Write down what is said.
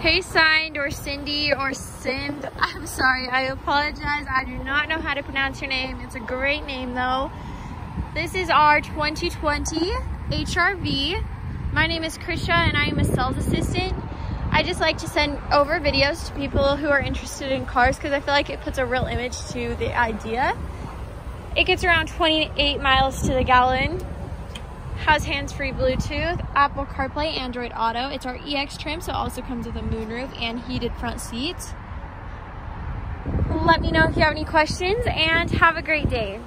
Hey Signed or Cindy or Sind. I'm sorry, I apologize. I do not know how to pronounce your name. It's a great name though. This is our 2020 HRV. My name is Krisha and I am a sales assistant. I just like to send over videos to people who are interested in cars because I feel like it puts a real image to the idea. It gets around 28 miles to the gallon has hands-free Bluetooth, Apple CarPlay, Android Auto. It's our EX trim, so it also comes with a moonroof and heated front seats. Let me know if you have any questions and have a great day.